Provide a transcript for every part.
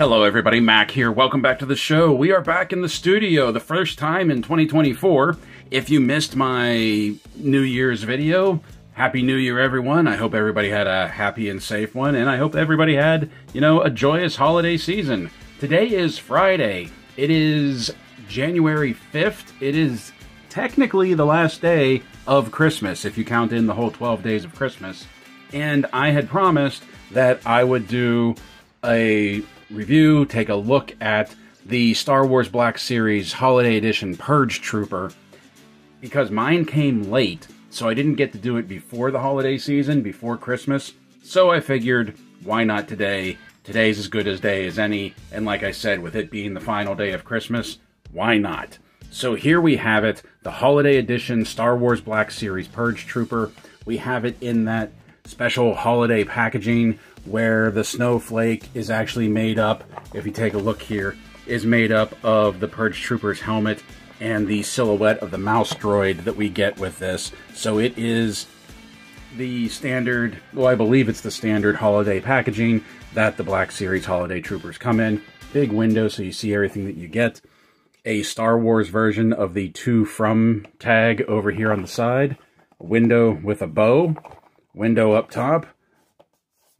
Hello, everybody. Mac here. Welcome back to the show. We are back in the studio, the first time in 2024. If you missed my New Year's video, Happy New Year, everyone. I hope everybody had a happy and safe one, and I hope everybody had, you know, a joyous holiday season. Today is Friday. It is January 5th. It is technically the last day of Christmas, if you count in the whole 12 days of Christmas. And I had promised that I would do a review, take a look at the Star Wars Black Series Holiday Edition Purge Trooper because mine came late, so I didn't get to do it before the holiday season, before Christmas. So I figured, why not today? Today's as good as day as any, and like I said, with it being the final day of Christmas, why not? So here we have it, the Holiday Edition Star Wars Black Series Purge Trooper. We have it in that special holiday packaging where the snowflake is actually made up, if you take a look here, is made up of the Purge Trooper's helmet and the silhouette of the mouse droid that we get with this. So it is the standard, well, I believe it's the standard holiday packaging that the Black Series Holiday Troopers come in. Big window so you see everything that you get. A Star Wars version of the to from tag over here on the side. A window with a bow. Window up top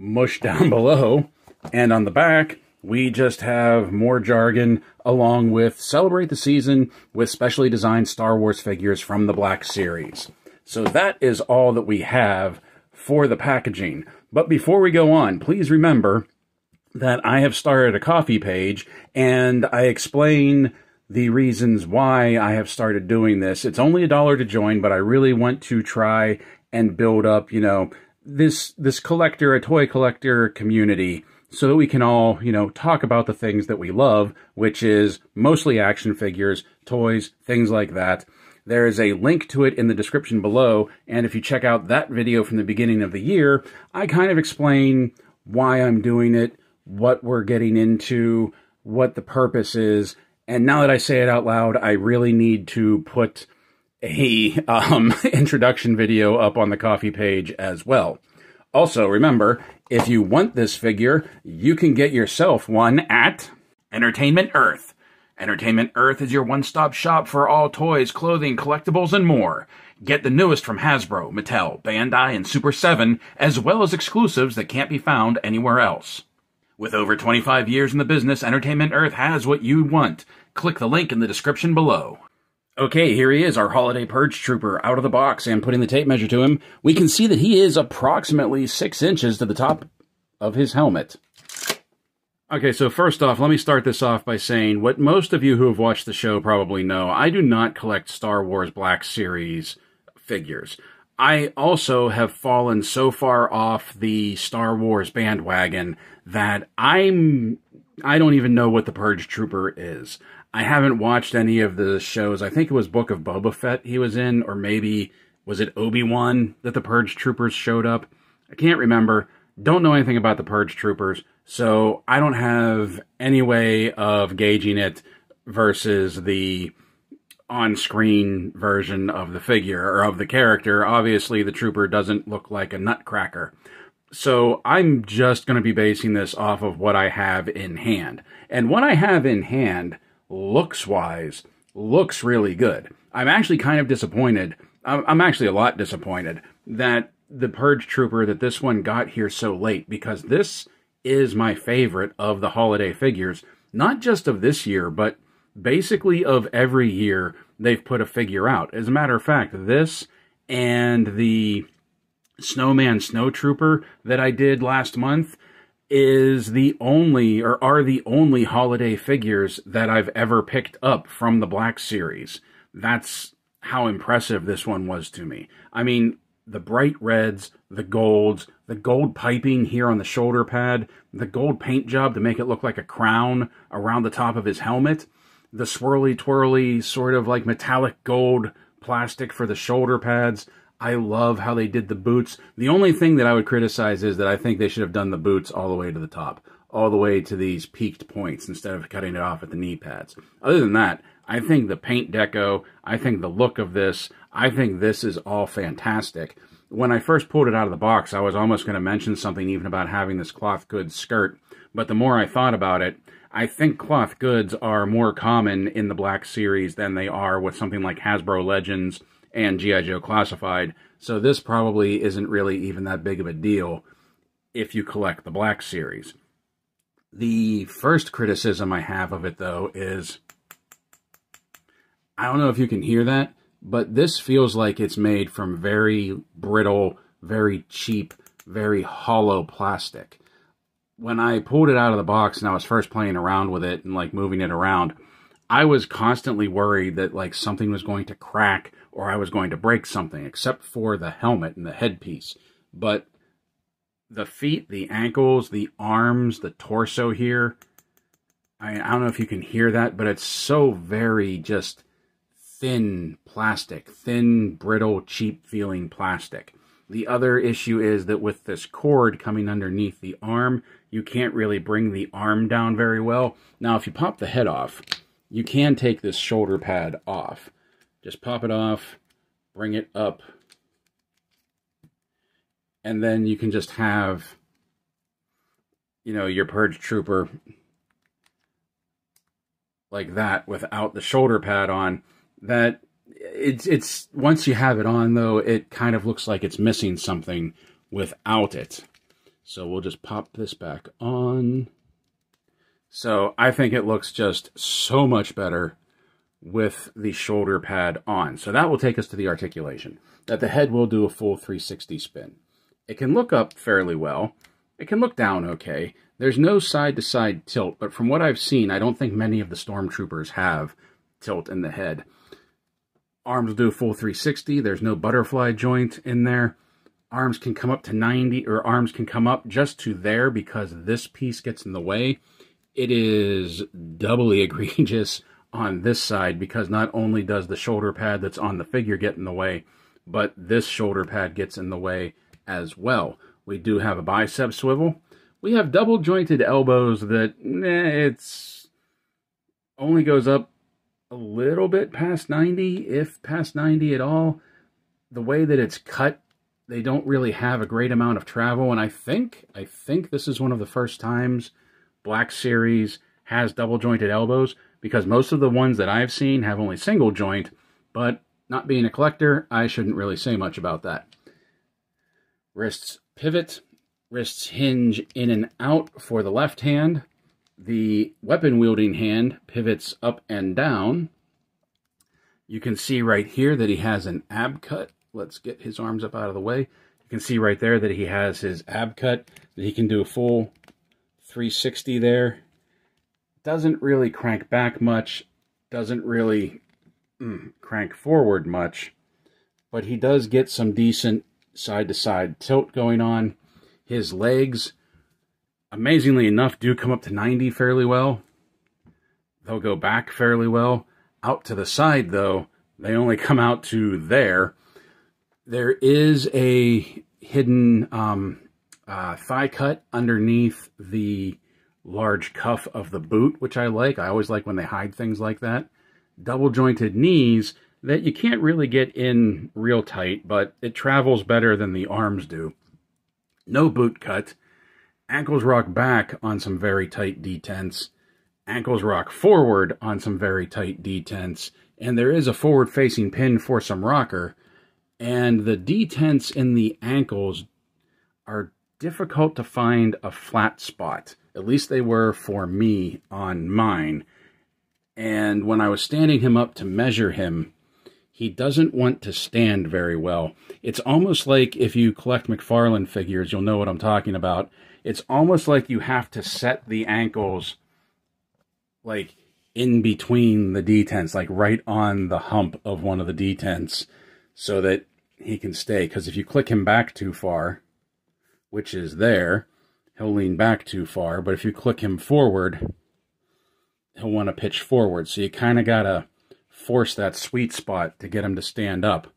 mush down below. And on the back, we just have more jargon along with celebrate the season with specially designed Star Wars figures from the Black Series. So that is all that we have for the packaging. But before we go on, please remember that I have started a Ko-fi page and I explain the reasons why I have started doing this. It's only a dollar to join, but I really want to try and build up, you know, this this collector, a toy collector community, so that we can all, you know, talk about the things that we love, which is mostly action figures, toys, things like that. There is a link to it in the description below, and if you check out that video from the beginning of the year, I kind of explain why I'm doing it, what we're getting into, what the purpose is, and now that I say it out loud, I really need to put a um, introduction video up on the Ko-fi page as well. Also, remember, if you want this figure, you can get yourself one at Entertainment Earth. Entertainment Earth is your one-stop shop for all toys, clothing, collectibles, and more. Get the newest from Hasbro, Mattel, Bandai, and Super 7, as well as exclusives that can't be found anywhere else. With over 25 years in the business, Entertainment Earth has what you want. Click the link in the description below. Okay, here he is, our holiday purge trooper, out of the box and putting the tape measure to him. We can see that he is approximately six inches to the top of his helmet. Okay, so first off, let me start this off by saying what most of you who have watched the show probably know. I do not collect Star Wars Black Series figures. I also have fallen so far off the Star Wars bandwagon that I'm I don't even know what the Purge Trooper is. I haven't watched any of the shows. I think it was Book of Boba Fett he was in, or maybe was it Obi Wan that the Purge Troopers showed up? I can't remember. Don't know anything about the Purge Troopers, so I don't have any way of gauging it versus the on screen version of the figure or of the character. Obviously, the trooper doesn't look like a nutcracker. So I'm just going to be basing this off of what I have in hand. And what I have in hand looks wise, looks really good. I'm actually kind of disappointed. I'm actually a lot disappointed that the Purge Trooper, that this one got here so late, because this is my favorite of the holiday figures, not just of this year, but basically of every year they've put a figure out. As a matter of fact, this and the Snowman Snow Trooper that I did last month, is the only or are the only holiday figures that I've ever picked up from the Black Series. That's how impressive this one was to me. I mean, the bright reds, the golds, the gold piping here on the shoulder pad, the gold paint job to make it look like a crown around the top of his helmet, the swirly twirly sort of like metallic gold plastic for the shoulder pads. I love how they did the boots. The only thing that I would criticize is that I think they should have done the boots all the way to the top, all the way to these peaked points instead of cutting it off at the knee pads. Other than that, I think the paint deco, I think the look of this, I think this is all fantastic. When I first pulled it out of the box, I was almost going to mention something even about having this cloth goods skirt, but the more I thought about it, I think cloth goods are more common in the Black Series than they are with something like Hasbro Legends and G.I. Joe Classified. So this probably isn't really even that big of a deal if you collect the Black Series. The first criticism I have of it, though, is I don't know if you can hear that, but this feels like it's made from very brittle, very cheap, very hollow plastic when I pulled it out of the box and I was first playing around with it and like moving it around, I was constantly worried that like something was going to crack or I was going to break something, except for the helmet and the headpiece. But the feet, the ankles, the arms, the torso here, I, I don't know if you can hear that, but it's so very just thin plastic, thin, brittle, cheap feeling plastic. The other issue is that with this cord coming underneath the arm, you can't really bring the arm down very well. Now, if you pop the head off, you can take this shoulder pad off. Just pop it off, bring it up, and then you can just have, you know, your Purge Trooper like that without the shoulder pad on. That it's it's once you have it on though, it kind of looks like it's missing something without it. So we'll just pop this back on. So I think it looks just so much better with the shoulder pad on. So that will take us to the articulation. That the head will do a full 360 spin. It can look up fairly well. It can look down okay. There's no side-to-side -side tilt, but from what I've seen, I don't think many of the Stormtroopers have tilt in the head. Arms will do a full 360. There's no butterfly joint in there arms can come up to 90 or arms can come up just to there because this piece gets in the way. It is doubly egregious on this side because not only does the shoulder pad that's on the figure get in the way, but this shoulder pad gets in the way as well. We do have a bicep swivel. We have double jointed elbows that eh, it's only goes up a little bit past 90, if past 90 at all. The way that it's cut they don't really have a great amount of travel, and I think I think this is one of the first times Black Series has double jointed elbows because most of the ones that I've seen have only single joint, but not being a collector, I shouldn't really say much about that. Wrists pivot, wrists hinge in and out for the left hand. The weapon wielding hand pivots up and down. You can see right here that he has an ab cut Let's get his arms up out of the way. You can see right there that he has his ab cut, that he can do a full 360 there. Doesn't really crank back much, doesn't really mm, crank forward much, but he does get some decent side-to-side -side tilt going on. His legs, amazingly enough, do come up to 90 fairly well. They'll go back fairly well. Out to the side, though, they only come out to there. There is a hidden um, uh, thigh cut underneath the large cuff of the boot, which I like. I always like when they hide things like that. Double jointed knees that you can't really get in real tight, but it travels better than the arms do. No boot cut. Ankles rock back on some very tight detents. Ankles rock forward on some very tight detents. And there is a forward facing pin for some rocker, and the detents in the ankles are difficult to find a flat spot. At least they were for me on mine. And when I was standing him up to measure him, he doesn't want to stand very well. It's almost like if you collect McFarlane figures, you'll know what I'm talking about. It's almost like you have to set the ankles like in between the detents, like right on the hump of one of the detents, so that he can stay. Because if you click him back too far, which is there, he'll lean back too far. But if you click him forward, he'll want to pitch forward. So you kind of got to force that sweet spot to get him to stand up.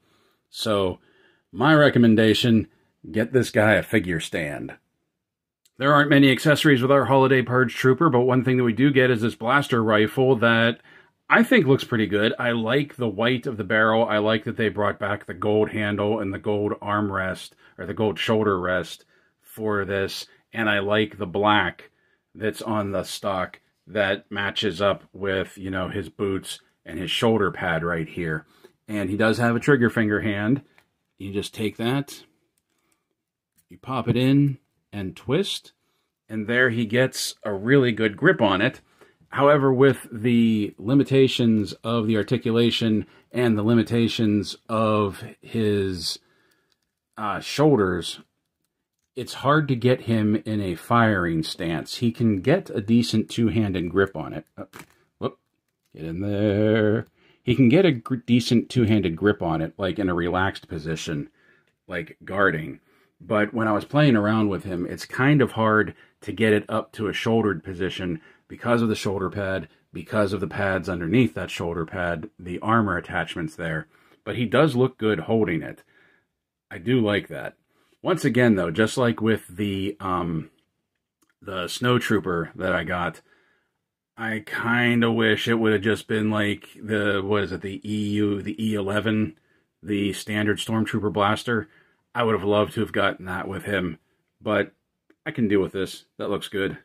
So my recommendation, get this guy a figure stand. There aren't many accessories with our Holiday Purge Trooper, but one thing that we do get is this blaster rifle that I think looks pretty good. I like the white of the barrel. I like that they brought back the gold handle and the gold armrest or the gold shoulder rest for this. And I like the black that's on the stock that matches up with, you know, his boots and his shoulder pad right here. And he does have a trigger finger hand. You just take that, you pop it in and twist, and there he gets a really good grip on it. However, with the limitations of the articulation and the limitations of his uh, shoulders, it's hard to get him in a firing stance. He can get a decent two-handed grip on it. Oh, whoop, get in there. He can get a decent two-handed grip on it, like in a relaxed position, like guarding. But when I was playing around with him, it's kind of hard to get it up to a shouldered position because of the shoulder pad, because of the pads underneath that shoulder pad, the armor attachments there. But he does look good holding it. I do like that. Once again, though, just like with the um, the snow trooper that I got, I kind of wish it would have just been like the what is it, the EU, the E11, the standard stormtrooper blaster. I would have loved to have gotten that with him, but I can deal with this. That looks good.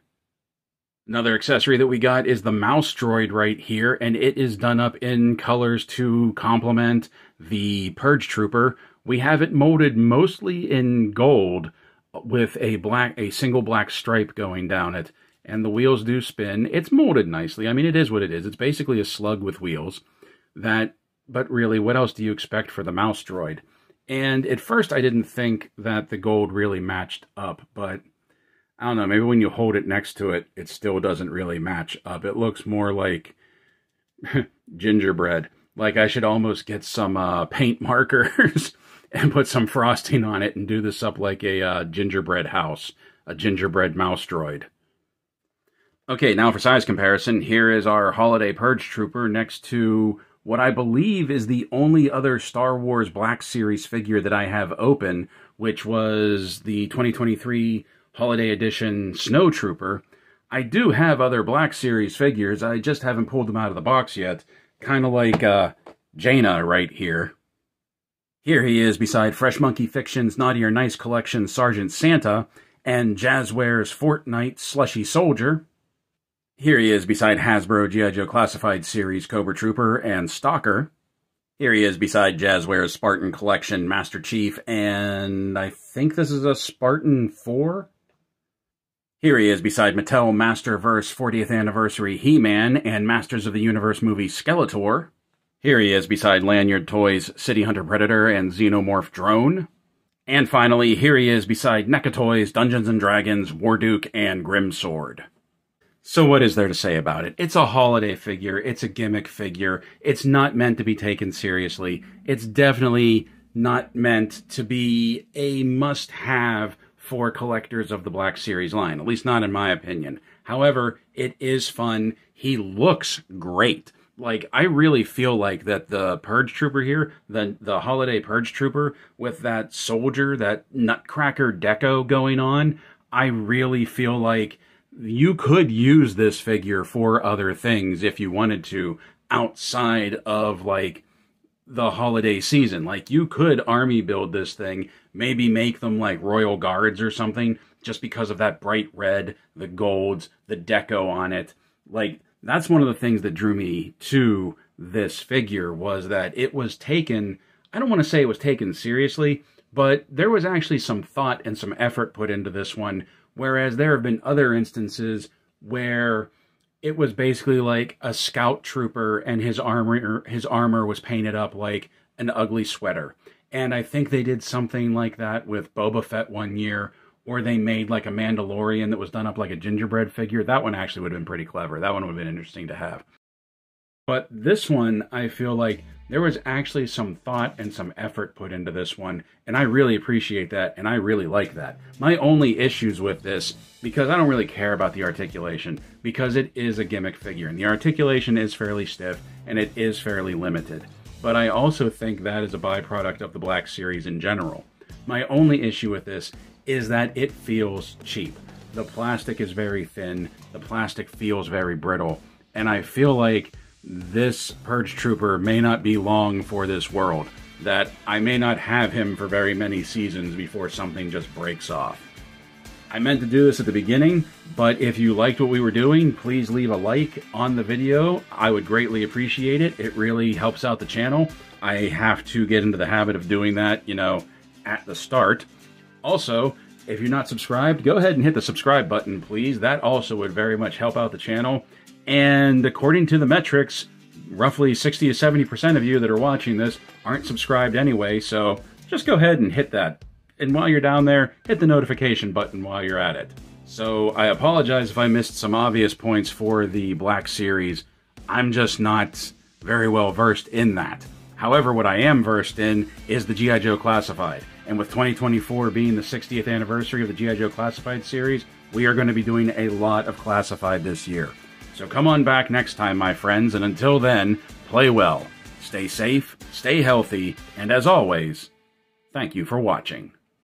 Another accessory that we got is the mouse droid right here, and it is done up in colors to complement the Purge Trooper. We have it molded mostly in gold with a black, a single black stripe going down it, and the wheels do spin. It's molded nicely. I mean, it is what it is. It's basically a slug with wheels. That, but really, what else do you expect for the mouse droid? And at first, I didn't think that the gold really matched up, but I don't know, maybe when you hold it next to it, it still doesn't really match up. It looks more like gingerbread. Like I should almost get some uh, paint markers and put some frosting on it and do this up like a uh, gingerbread house, a gingerbread mouse droid. Okay, now for size comparison, here is our Holiday Purge Trooper next to what I believe is the only other Star Wars Black Series figure that I have open, which was the 2023 Holiday Edition Snow Trooper. I do have other Black Series figures, I just haven't pulled them out of the box yet. Kind of like uh, Jaina right here. Here he is beside Fresh Monkey Fiction's Naughty or Nice collection Sergeant Santa and Jazwares Fortnite Slushy Soldier. Here he is beside Hasbro G.I. Joe Classified Series Cobra Trooper and Stalker. Here he is beside Jazwares Spartan Collection Master Chief, and I think this is a Spartan 4? Here he is beside Mattel Masterverse 40th Anniversary He-Man and Masters of the Universe movie Skeletor. Here he is beside Lanard Toys City Hunter Predator and Xenomorph Drone. And finally, here he is beside NECA Toys Dungeons and Dragons Warduke and Grim Sword. So what is there to say about it? It's a holiday figure, it's a gimmick figure, it's not meant to be taken seriously. It's definitely not meant to be a must-have for collectors of the Black Series line, at least not in my opinion. However, it is fun. He looks great. Like I really feel like that the Purge Trooper here, the the Holiday Purge Trooper with that soldier, that Nutcracker deco going on, I really feel like you could use this figure for other things if you wanted to outside of like the holiday season. Like you could army build this thing, maybe make them like royal guards or something, just because of that bright red, the golds, the deco on it. Like that's one of the things that drew me to this figure was that it was taken. I don't want to say it was taken seriously, but there was actually some thought and some effort put into this one. Whereas there have been other instances where it was basically like a scout trooper and his armor his armor was painted up like an ugly sweater. And I think they did something like that with Boba Fett one year, or they made like a Mandalorian that was done up like a gingerbread figure. That one actually would have been pretty clever. That one would have been interesting to have. But this one, I feel like there was actually some thought and some effort put into this one, and I really appreciate that, and I really like that. My only issues with this, because I don't really care about the articulation, because it is a gimmick figure, and the articulation is fairly stiff, and it is fairly limited. But I also think that is a byproduct of the Black Series in general. My only issue with this is that it feels cheap. The plastic is very thin, the plastic feels very brittle, and I feel like this Purge Trooper may not be long for this world. That I may not have him for very many seasons before something just breaks off. I meant to do this at the beginning, but if you liked what we were doing, please leave a like on the video. I would greatly appreciate it. It really helps out the channel. I have to get into the habit of doing that, you know, at the start. Also, if you're not subscribed, go ahead and hit the subscribe button, please. That also would very much help out the channel. And according to the metrics, roughly 60 to 70% of you that are watching this aren't subscribed anyway, so just go ahead and hit that. And while you're down there, hit the notification button while you're at it. So I apologize if I missed some obvious points for the Black Series. I'm just not very well versed in that. However, what I am versed in is the G.I. Joe Classified. And with 2024 being the 60th anniversary of the G.I. Joe Classified series, we are going to be doing a lot of Classified this year. So come on back next time, my friends, and until then, play well, stay safe, stay healthy, and as always, thank you for watching.